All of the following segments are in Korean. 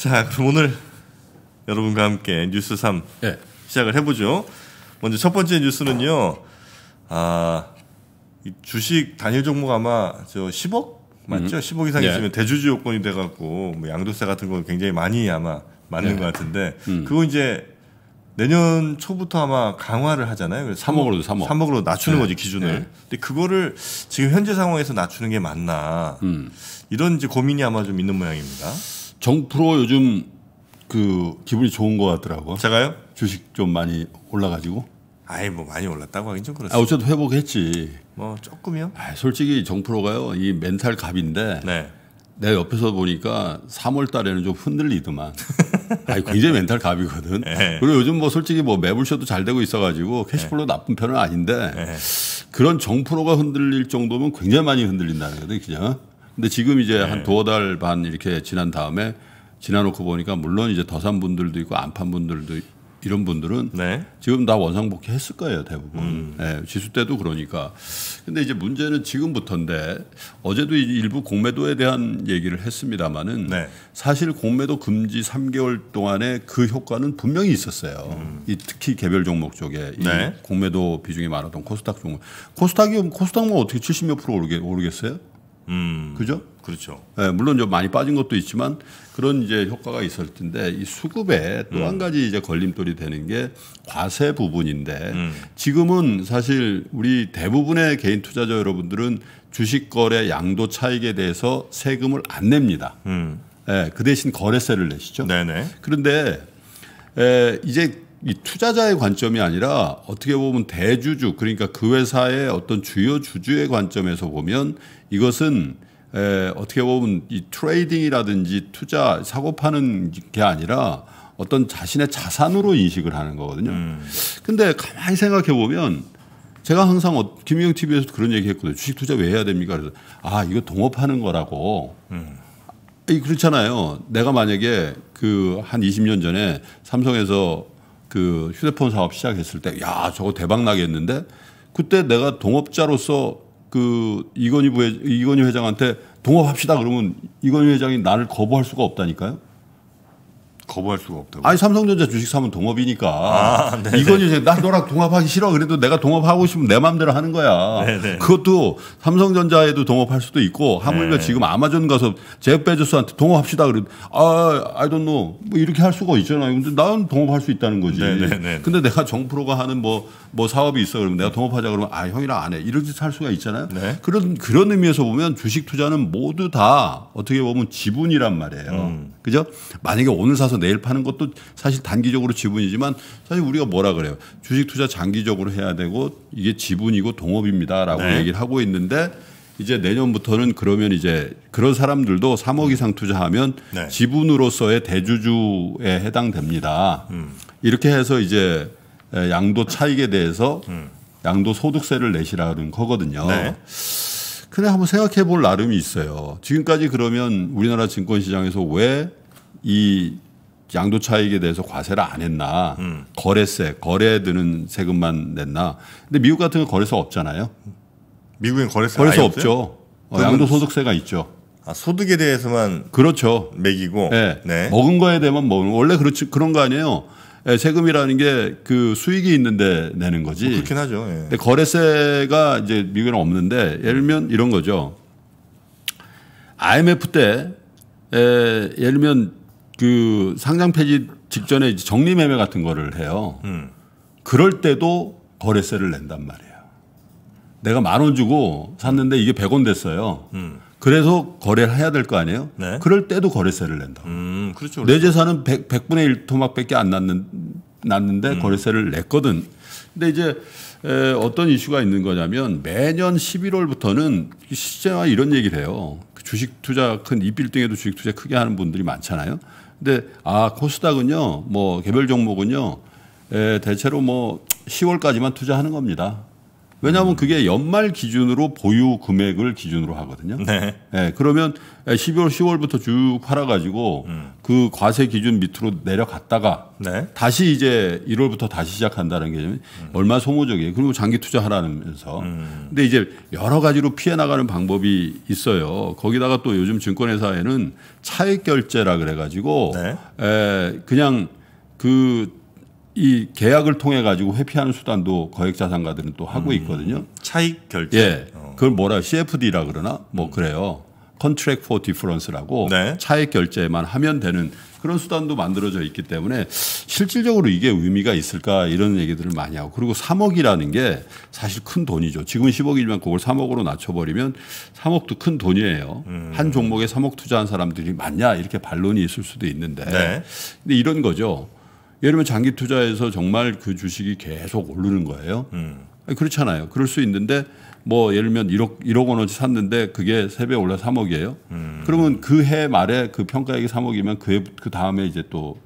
자, 그럼 오늘 여러분과 함께 뉴스 3 예. 시작을 해보죠. 먼저 첫 번째 뉴스는요. 아, 이 주식 단일 종목 아마 저 10억 맞죠? 10억 이상 예. 있으면 대주주 요건이 돼갖고 뭐 양도세 같은 거 굉장히 많이 아마 맞는 예. 것 같은데 음. 그거 이제 내년 초부터 아마 강화를 하잖아요. 그래서 3억으로 3억. 3억으로 낮추는 네. 거지 기준을. 네. 근데 그거를 지금 현재 상황에서 낮추는 게 맞나? 음. 이런 이제 고민이 아마 좀 있는 모양입니다. 정프로 요즘 그 기분이 좋은 것 같더라고. 제가요? 주식 좀 많이 올라가지고. 아이 뭐 많이 올랐다고 하긴 좀 아, 그렇습니다. 어쨌든 회복했지. 뭐 조금이요? 아, 솔직히 정프로가요 이 멘탈 갑인데 네. 내가 옆에서 보니까 3월 달에는 좀 흔들리더만. 아니, 굉장히 멘탈 갑이거든. 네. 그리고 요즘 뭐 솔직히 뭐 매불쇼도 잘 되고 있어가지고 캐시플로 나쁜 편은 아닌데 네. 그런 정프로가 흔들릴 정도면 굉장히 많이 흔들린다는 거든 그냥. 근데 지금 이제 네. 한 두어 달 반 이렇게 지난 다음에 지나놓고 보니까 물론 이제 더산 분들도 있고 안판 분들도 이런 분들은 네. 지금 다 원상복귀 했을 거예요 대부분 예, 지수 때도 그러니까 근데 이제 문제는 지금부터인데 어제도 이 일부 공매도에 대한 얘기를 했습니다마는 네. 사실 공매도 금지 3개월 동안에 그 효과는 분명히 있었어요 이 특히 개별 종목 쪽에 이 네. 공매도 비중이 많았던 코스닥 종목 코스닥이 코스닥만 어떻게 70몇 프로 오르게, 오르겠어요 음. 그죠? 그렇죠. 예, 물론 좀 많이 빠진 것도 있지만 그런 이제 효과가 있을 텐데 이 수급에 또한 가지 이제 걸림돌이 되는 게 과세 부분인데 음. 지금은 사실 우리 대부분의 개인 투자자 여러분들은 주식 거래 양도 차익에 대해서 세금을 안 냅니다. 음. 예, 그 대신 거래세를 내시죠. 네네. 그런데 에, 이제 이 투자자의 관점이 아니라 어떻게 보면 대주주 그러니까 그 회사의 어떤 주요 주주의 관점에서 보면 이것은 에, 어떻게 보면 이 trading이라든지 투자 사고 파는 게 아니라 어떤 자신의 자산으로 인식을 하는 거거든요. 근데 가만히 생각해 보면 제가 항상 어, 김영 TV에서도 그런 얘기 했거든요. 주식 투자 왜 해야 됩니까? 그래서 아, 이거 동업하는 거라고. 이 그렇잖아요. 내가 만약에 그 한 20년 전에 삼성에서 그 휴대폰 사업 시작했을 때, 야 저거 대박 나겠는데 그때 내가 동업자로서 그 이건희 부회 이건희 회장한테 동업합시다 그러면 이건희 회장이 나를 거부할 수가 없다니까요. 거부할 수가 없다고. 아니 삼성전자 주식 사면 동업이니까 아, 네네. 이건희 회장 나 너랑 동업하기 싫어 그래도 내가 동업하고 싶으면 내 마음대로 하는 거야. 네네. 그것도 삼성전자에도 동업할 수도 있고 하물며 네. 지금 아마존 가서 제프 베조스한테 동업합시다 그래 아 I don't know 뭐 이렇게 할 수가 있잖아요. 근데 나는 동업할 수 있다는 거지. 네네네. 근데 내가 정프로가 하는 뭐뭐 사업이 있어 그러면 내가 동업하자 그러면 아 형이랑 안 해. 이렇게 할 수가 있잖아요. 네. 그런 그런 의미에서 보면 주식 투자는 모두 다 어떻게 보면 지분이란 말이에요. 음. 그죠? 만약에 오늘 사서 내일 파는 것도 사실 단기적으로 지분이지만 사실 우리가 뭐라 그래요? 주식 투자 장기적으로 해야 되고 이게 지분이고 동업입니다라고 네. 얘기를 하고 있는데 이제 내년부터는 그러면 이제 그런 사람들도 3억 이상 투자하면 네. 지분으로서의 대주주에 해당됩니다. 이렇게 해서 이제 양도 차익에 대해서 양도 소득세를 내시라는 거거든요. 네. 근데 한번 생각해 볼 나름이 있어요. 지금까지 그러면 우리나라 증권시장에서 왜 이 양도 차익에 대해서 과세를 안 했나? 거래세, 거래에 드는 세금만 냈나? 근데 미국 같은 건 거래세 없잖아요. 미국엔 거래세 거래세 없죠. 어, 양도 소득세가 있죠. 아, 소득에 대해서만 그렇죠. 매기고. 네. 네. 먹은 거에 대해만 먹는 원래 그렇지 그런 거 아니에요. 예, 세금이라는 게 그 수익이 있는데 내는 거지. 뭐 그렇긴 하죠. 예. 근데 거래세가 이제 미국에는 없는데 예를 들면 이런 거죠. IMF 때 에, 예를 들면 그 상장 폐지 직전에 이제 정리 매매 같은 거를 해요. 음. 그럴 때도 거래세를 낸단 말이에요. 내가 만 원 주고 샀는데 이게 100원 됐어요. 그래서 거래를 해야 될 거 아니에요? 네. 그럴 때도 거래세를 낸다. 음, 그렇죠. 내 재산은 100, 100분의 1 토막밖에 안 났는, 났는데 거래세를 냈거든. 근데 이제 에, 어떤 이슈가 있는 거냐면 매년 11월부터는 시제와 이런 얘기를 해요. 그 주식 투자 큰 이 빌딩에도 주식 투자 크게 하는 분들이 많잖아요. 근데 아 코스닥은요, 뭐 개별 종목은요, 에, 대체로 뭐 10월까지만 투자하는 겁니다. 왜냐하면 그게 연말 기준으로 보유 금액을 기준으로 하거든요. 네. 예, 그러면 12월, 10월부터 쭉 팔아가지고 그 과세 기준 밑으로 내려갔다가 네. 다시 이제 1월부터 다시 시작한다는 게 얼마나 소모적이에요. 그리고 장기 투자하라면서. 근데 이제 여러 가지로 피해 나가는 방법이 있어요. 거기다가 또 요즘 증권회사에는 차액 결제라 그래가지고 네. 에, 그냥 그 이 계약을 통해 가지고 회피하는 수단도 거액 자산가들은 또 하고 있거든요. 차익 결제. 예. 그걸 뭐라 CFD라 그러나 뭐 그래요. Contract for Difference라고 네. 차액 결제만 하면 되는 그런 수단도 만들어져 있기 때문에 실질적으로 이게 의미가 있을까 이런 얘기들을 많이 하고 그리고 3억이라는 게 사실 큰 돈이죠. 지금 10억이면 그걸 3억으로 낮춰버리면 3억도 큰 돈이에요. 한 종목에 3억 투자한 사람들이 많냐 이렇게 반론이 있을 수도 있는데 네. 근데 이런 거죠. 예를 들면 장기 투자에서 정말 그 주식이 계속 오르는 거예요. 아니, 그렇잖아요. 그럴 수 있는데 뭐 예를 들면 1억 1억 원어치 샀는데 그게 세 배 올라 3억이에요. 그러면 그 해 말에 그 평가액이 3억이면 그, 그 다음에 이제 또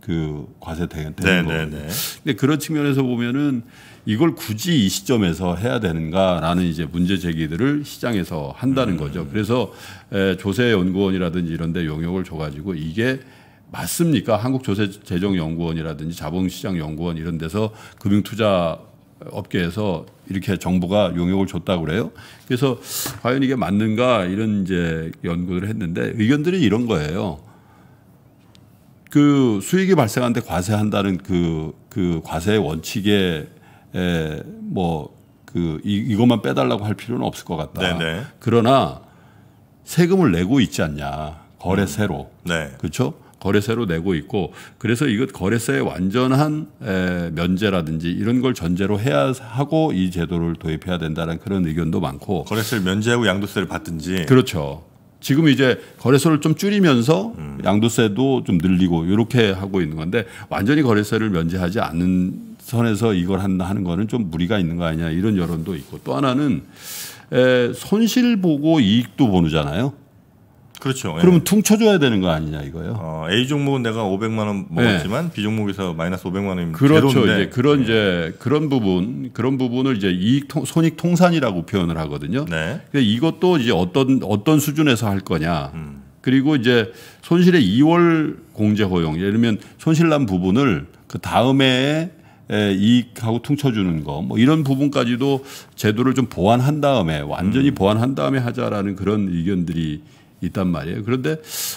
그 과세 되는 네. 네, 네. 근데 그런 측면에서 보면은 이걸 굳이 이 시점에서 해야 되는가라는 이제 문제 제기들을 시장에서 한다는 거죠. 그래서 에, 조세 연구원이라든지 이런 데 용역을 줘 가지고 이게 맞습니까? 한국조세재정연구원이라든지 자본시장연구원 이런 데서 금융투자 업계에서 이렇게 정부가 용역을 줬다고 그래요. 그래서 과연 이게 맞는가 이런 이제 연구를 했는데 의견들이 이런 거예요. 그 수익이 발생하는데 과세한다는 그, 그 과세 원칙에 에, 뭐, 그, 이, 이것만 빼달라고 할 필요는 없을 것 같다. 네네. 그러나 세금을 내고 있지 않냐. 거래세로. 네. 그렇죠? 거래세로 내고 있고 그래서 이것 거래세의 완전한 에, 면제라든지 이런 걸 전제로 해야 하고 이 제도를 도입해야 된다는 그런 의견도 많고 거래세를 면제하고 양도세를 받든지. 그렇죠. 지금 이제 거래소를 좀 줄이면서 양도세도 좀 늘리고 이렇게 하고 있는 건데 완전히 거래세를 면제하지 않는 선에서 이걸 한다 하는 거는 좀 무리가 있는 거 아니냐 이런 여론도 있고 또 하나는 에, 손실 보고 이익도 보느잖아요. 그렇죠. 예. 그러면 퉁쳐줘야 되는 거 아니냐 이거예요. 어, A 종목은 내가 500만 원 먹었지만 B 종목에서 마이너스 500만 원이면 네. 그렇죠. 제로인데. 이제 그런 이제 그런 부분 그런 부분을 이제 이익 통, 손익 통산이라고 표현을 하거든요. 네. 근데 이것도 이제 어떤 어떤 수준에서 할 거냐. 음. 그리고 이제 손실의 2월 공제 허용. 예를 들면 손실 난 부분을 그 다음에 에, 이익하고 퉁쳐주는 거, 뭐 이런 부분까지도 제도를 좀 보완한 다음에 완전히 음. 보완한 다음에 하자라는 그런 의견들이 있단 말이에요. 그런데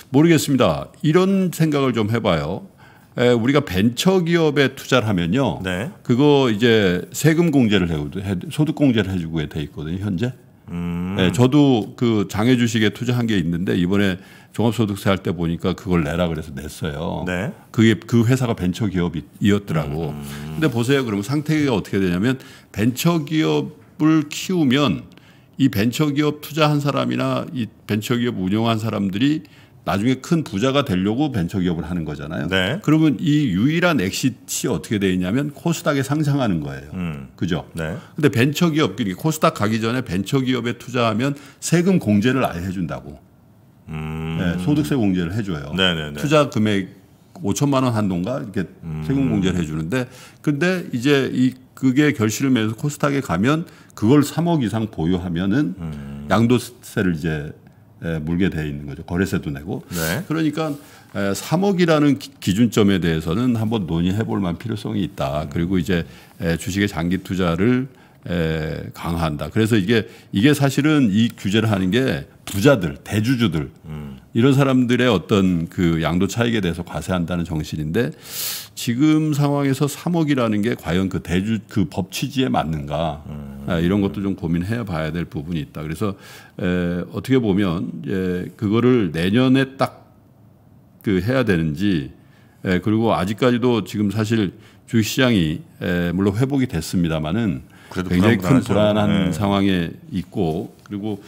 모르겠습니다. 이런 생각을 좀 해봐요. 에, 우리가 벤처 기업에 투자를 하면요. 네. 그거 이제 세금 공제를 해- 소득 공제를 해주고 돼 있거든요. 현재. 음. 네, 저도 그 장외 주식에 투자한 게 있는데 이번에 종합소득세 할 때 보니까 그걸 내라 그래서 냈어요. 네. 그게 그 회사가 벤처 기업이었더라고. 음. 근데 보세요. 그러면 상태가 어떻게 되냐면 벤처 기업을 키우면 이 벤처 기업 투자한 사람이나 이 벤처 기업 운영한 사람들이 나중에 큰 부자가 되려고 벤처 기업을 하는 거잖아요. 네. 그러면 이 유일한 exit이 어떻게 돼 있냐면 코스닥에 상장하는 거예요. 음. 그죠? 네. 근데 벤처 기업, 그러니까 코스닥 가기 전에 벤처 기업에 투자하면 세금 공제를 아예 해준다고. 음. 네, 소득세 공제를 해줘요. 네네네. 투자 금액 5천만 원 한도인가 이렇게 세금 공제를 해주는데 근데 이제 이 그게 결실을 맺어서 코스닥에 가면 그걸 3억 이상 보유하면은 양도세를 이제 에, 물게 돼 있는 거죠. 거래세도 내고. 네. 그러니까 에, 3억이라는 기- 기준점에 대해서는 한번 논의해 볼 만한 필요성이 있다. 그리고 이제 에, 주식의 장기 투자를 에, 강화한다. 그래서 이게 이게 사실은 이 규제를 하는 게 부자들, 대주주들 이런 사람들의 어떤 그 양도 차익에 대해서 과세한다는 정신인데 지금 상황에서 3억이라는 게 과연 그 대주 그 법 취지에 맞는가 아, 이런 것도 좀 고민해 봐야 될 부분이 있다. 그래서 에, 어떻게 보면 예, 그거를 내년에 딱 그 해야 되는지 에, 그리고 아직까지도 지금 사실 주식시장이 에, 물론 회복이 됐습니다마는 굉장히 큰. 불안한 네. 상황에 있고 그리고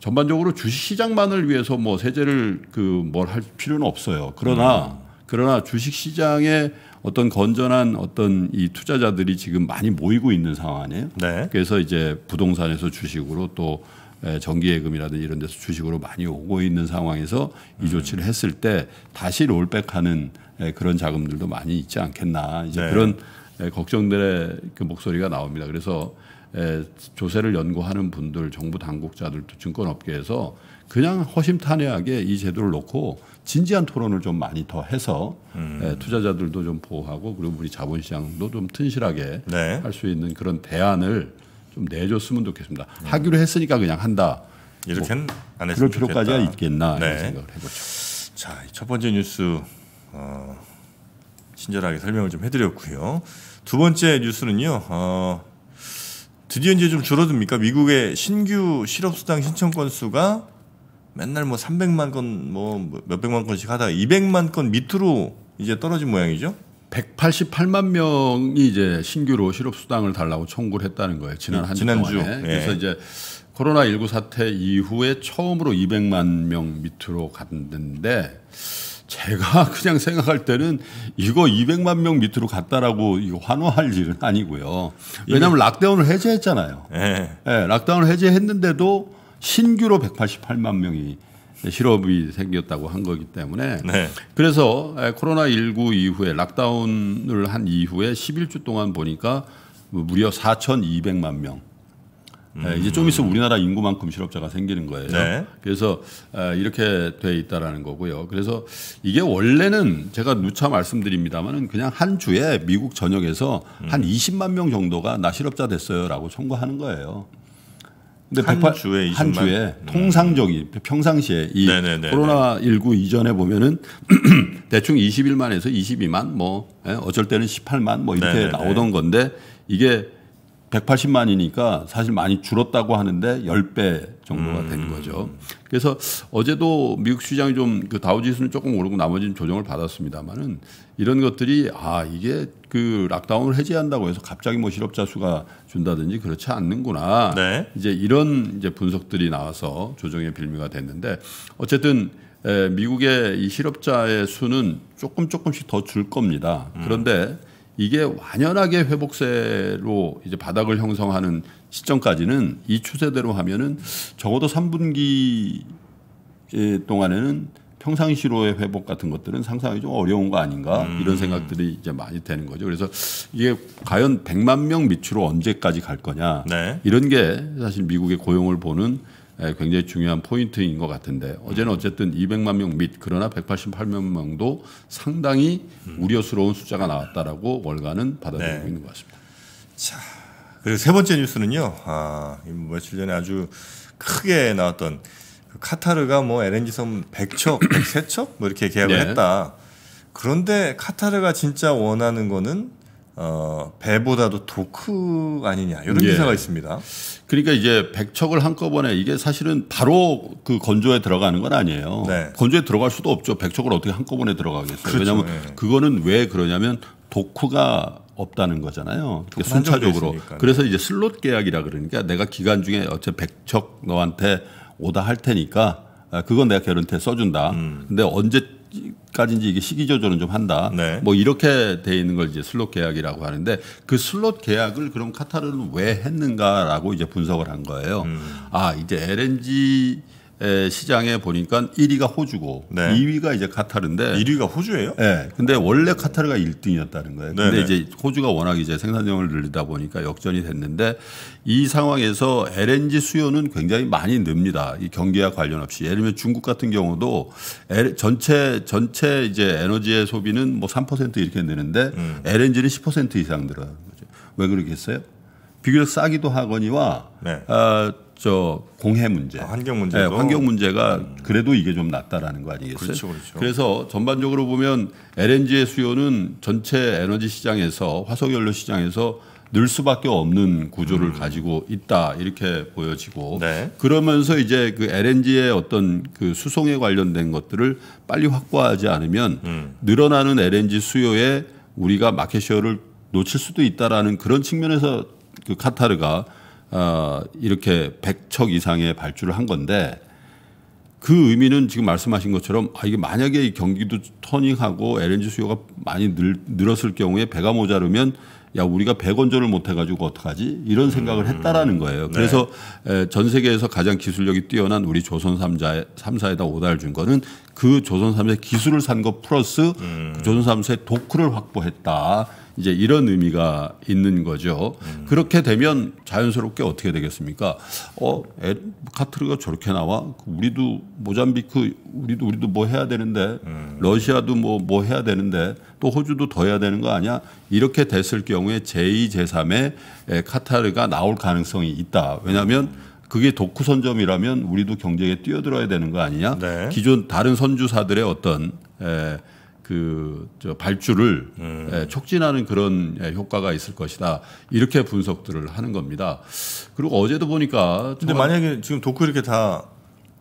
전반적으로 주식시장만을 위해서 뭐 세제를 그 뭘 할 필요는 없어요. 그러나 그러나 주식시장에 어떤 건전한 어떤 이 투자자들이 지금 많이 모이고 있는 상황 아니에요? 네. 그래서 이제 부동산에서 주식으로 또 에, 정기예금이라든지 이런 데서 주식으로 많이 오고 있는 상황에서 이 조치를 했을 때 다시 롤백하는 에, 그런 자금들도 많이 있지 않겠나 이제 네. 그런 에, 걱정들의 그 목소리가 나옵니다. 그래서 에, 조세를 연구하는 분들, 정부 당국자들도 증권업계에서 그냥 허심탄회하게 이 제도를 놓고 진지한 토론을 좀 많이 더 해서 에, 투자자들도 좀 보호하고 그리고 우리 자본시장도 좀 튼실하게 네. 할수 있는 그런 대안을 좀 내줬으면 좋겠습니다. 하기로 했으니까 그냥 한다. 이렇게는 안 그럴 했으면 필요까지가 좋겠다. 있겠나 이런 네. 생각을 해보죠. 자, 이첫 번째 뉴스 어, 친절하게 설명을 좀 해드렸고요. 두 번째 뉴스는요. 어, 드디어 이제 좀 줄어듭니까? 미국의 신규 실업수당 신청 건수가 맨날 뭐 300만 건, 뭐 몇백만 건씩 하다가 200만 건 밑으로 이제 떨어진 모양이죠. 188만 명이 이제 신규로 실업 수당을 달라고 청구를 했다는 거예요. 지난 한주 지난주. 동안에. 예. 그래서 이제 코로나 19 사태 이후에 처음으로 200만 명 밑으로 갔는데 제가 그냥 생각할 때는 이거 200만 명 밑으로 갔다라고 이거 환호할 일은 아니고요. 왜냐하면 락다운을 해제했잖아요. 예. 예, 락다운을 해제했는데도 신규로 188만 명이 실업이 생겼다고 한 거기 때문에 네. 그래서 코로나 19 이후에 락다운을 한 이후에 11주 동안 보니까 무려 4,200만 명. 예, 이제 좀 있으면 우리나라 인구만큼 실업자가 생기는 거예요. 네. 그래서 에, 이렇게 돼 있다라는 거고요. 그래서 이게 원래는 제가 누차 말씀드립니다만은 그냥 한 주에 미국 전역에서 한 20만 명 정도가 나 실업자 됐어요라고 청구하는 거예요. 근데 한 108 주에 한 20만? 주에 통상적인 평상시에 이 네네네네. 코로나 19 이전에 보면은 대충 21만에서 22만 뭐 예, 어쩔 때는 18만 뭐 이렇게 네네네. 나오던 건데 이게 180만이니까 사실 많이 줄었다고 하는데 10배 정도가 된 음. 거죠. 그래서 어제도 미국 시장이 좀 그 다우지수는 조금 오르고 나머지는 조정을 받았습니다만은 이런 것들이 아 이게 그 락다운을 해제한다고 해서 갑자기 뭐 실업자 수가 준다든지 그렇지 않는구나. 네. 이제 이런 이제 분석들이 나와서 조정의 빌미가 됐는데 어쨌든 에, 미국의 이 실업자의 수는 조금 조금씩 더 줄 겁니다. 그런데 이게 완연하게 회복세로 이제 바닥을 형성하는 시점까지는 이 추세대로 하면은 적어도 3분기 동안에는 평상시로의 회복 같은 것들은 상상하기 좀 어려운 거 아닌가 이런 생각들이 이제 많이 되는 거죠. 그래서 이게 과연 100만 명 밑으로 언제까지 갈 거냐 네. 이런 게 사실 미국의 고용을 보는 에, 굉장히 중요한 포인트인 것 같은데 어제는 어쨌든 200만 명밑 그러나 188만 명도 상당히 우려스러운 숫자가 나왔다라고 월가는 받아들이고 네. 있는 것 같습니다. 그리고 세 번째 뉴스는요. 아, 이 며칠 전에 아주 크게 나왔던 그 카타르가 뭐 LNG 섬 100척, 103척 뭐 이렇게 계약을 네. 했다. 그런데 카타르가 진짜 원하는 거는 어, 배보다도 도크 아니냐 이런 예. 기사가 있습니다. 그러니까 이제 백척을 한꺼번에 이게 사실은 바로 그 건조에 들어가는 건 아니에요. 네. 건조에 들어갈 수도 없죠. 백척을 어떻게 한꺼번에 들어가겠어요. 그렇죠. 왜냐하면 예. 그거는 왜 그러냐면 도크가 없다는 거잖아요. 그러니까 순차적으로. 있으니까. 그래서 이제 슬롯 계약이라 그러니까 내가 기간 중에 어쨌든 백척 너한테 오더 할 테니까 아, 그건 내가 개런티에 써준다. 음. 근데 언제 까지인지 이게 시기 조절은 좀 한다. 네. 뭐 이렇게 돼 있는 걸 이제 슬롯 계약이라고 하는데 그 슬롯 계약을 그럼 카타르는 왜 했는가라고 이제 분석을 한 거예요. 음. 아 이제 LNG 에, 시장에 보니까 1위가 호주고 네. 2위가 이제 카타르인데 1위가 호주예요? 예. 근데 원래 카타르가 1등이었다는 거예요. 근데 네네. 이제 호주가 워낙 이제 생산량을 늘리다 보니까 역전이 됐는데 이 상황에서 LNG 수요는 굉장히 많이 늡니다. 이 경기와 관련 없이. 예를 들면 중국 같은 경우도 엘- 전체 전체 이제 에너지의 소비는 뭐 3% 이렇게 느는데 음. LNG는 10% 이상 늘어나는 거죠. 왜 그러겠어요? 비교적 싸기도 하거니와 네. 아, 저 공해 문제, 아, 환경 문제도? 네, 환경 문제가 그래도 이게 좀 낫다라는 거 아니겠어요? 그렇죠, 그렇죠. 그래서 전반적으로 보면 LNG의 수요는 전체 에너지 시장에서 화석 연료 시장에서 늘 수밖에 없는 구조를 가지고 있다 이렇게 보여지고 네. 그러면서 이제 그 LNG의 어떤 그 수송에 관련된 것들을 빨리 확보하지 않으면 음. 늘어나는 LNG 수요에 우리가 마켓 쉐어를 놓칠 수도 있다라는 그런 측면에서 그 카타르가 어, 이렇게 100척 이상의 발주를 한 건데 그 의미는 지금 말씀하신 것처럼 아 이게 만약에 이 경기도 터닝하고 LNG 수요가 많이 늘, 늘었을 경우에 배가 모자르면 야 우리가 배건조를 못 해가지고 어떡하지? 이런 생각을 했다라는 거예요. 그래서 에, 전 세계에서 가장 기술력이 뛰어난 우리 조선 3자 3사에다 오다를 준 거는 그 조선 3사의 기술을 산 것 플러스 그 조선 3사의 도크를 확보했다 이제 이런 의미가 있는 거죠. 음. 그렇게 되면 자연스럽게 어떻게 되겠습니까? 어, 에, 카트르가 저렇게 나와? 우리도 모잠비크 우리도 우리도 뭐 해야 되는데 음. 러시아도 뭐뭐 해야 되는데 또 호주도 더 해야 되는 거 아니야? 이렇게 됐을 경우에 제2, 제3의 에, 카타르가 나올 가능성이 있다. 왜냐하면 그게 독후 선점이라면 우리도 경쟁에 뛰어들어야 되는 거 아니냐? 네. 기존 다른 선주사들의 어떤 에, 그 저 발주를 음. 에, 촉진하는 그런 에, 효과가 있을 것이다. 이렇게 분석들을 하는 겁니다. 그리고 어제도 보니까 근데 만약에 지금 도쿄 이렇게 다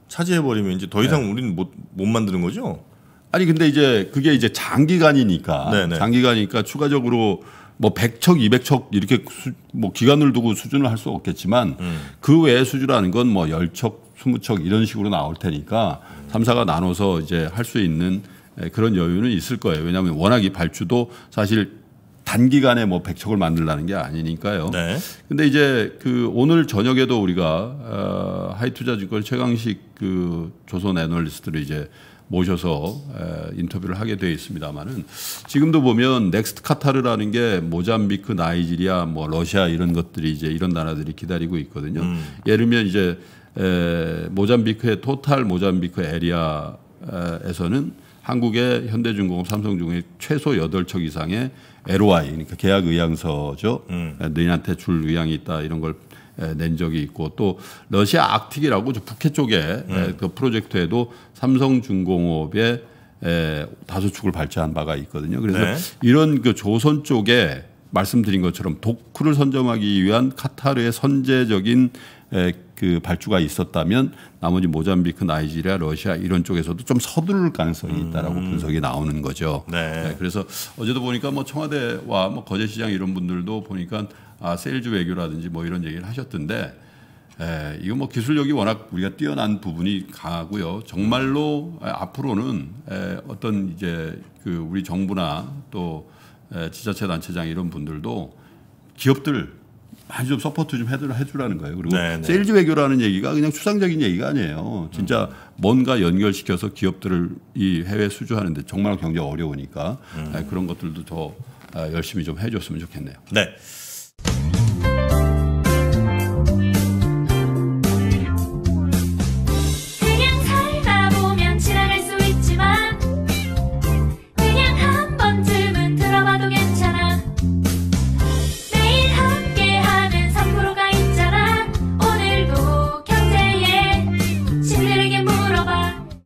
차지해 버리면 이제 더 이상 우리는 못 못 만드는 거죠? 아니 근데 이제 그게 이제 장기간이니까 네네. 장기간이니까 추가적으로 뭐 100척, 200척 이렇게 수, 뭐 기간을 두고 수준을 할 수 없겠지만 음. 그 외의 수준이라는 건 뭐 10척, 20척 이런 식으로 나올 테니까 삼사가 나눠서 이제 할 수 있는 에, 그런 여유는 있을 거예요. 왜냐하면 워낙 이 발주도 사실 단기간에 뭐 100척을 만들라는 게 아니니까요. 네. 근데 이제 그 오늘 저녁에도 우리가 어, 하이투자증권 최강식 그 조선 애널리스트를 이제 모셔서 에, 인터뷰를 하게 되어 있습니다만은 지금도 보면 next 카타르라는 게 모잠비크, 나이지리아, 뭐 러시아 이런 것들이 이제 이런 나라들이 기다리고 있거든요. 예를 들면 이제 에, 모잠비크의 토탈 모잠비크 area에서는 한국의 현대중공업, 삼성중공업 최소 8척 이상의 LOI 그러니까 계약 의향서죠. 에, 너희한테 줄 의향이 있다 이런 걸 에, 낸 적이 있고 또 러시아 악틱이라고 저 북해 쪽에 에, 그 프로젝트에도 삼성중공업의 에, 다수 축을 발주한 바가 있거든요. 그래서 네. 이런 그 조선 쪽에 말씀드린 것처럼 독크를 선점하기 위한 카타르의 선제적인 에, 그 발주가 있었다면 나머지 모잠비크, 나이지리아, 러시아 이런 쪽에서도 좀 서두를 가능성이 있다라고 분석이 나오는 거죠. 네. 네, 그래서 어제도 보니까 뭐 청와대와 뭐 거제시장 이런 분들도 보니까 아 세일즈 외교라든지 뭐 이런 얘기를 하셨던데 에, 이거 뭐 기술력이 워낙 우리가 뛰어난 부분이 강하고요. 정말로 에, 앞으로는 에, 어떤 이제 그 우리 정부나 또 에, 지자체 단체장 이런 분들도 기업들 많이 좀 support 좀 해주, 해주라는 거예요. 그리고 네, 네. 세일즈 외교라는 얘기가 그냥 추상적인 얘기가 아니에요. 진짜 뭔가 연결시켜서 기업들을 이 해외 수주하는데 정말 경제 어려우니까 에, 그런 것들도 더 아, 열심히 좀 해줬으면 좋겠네요. 네.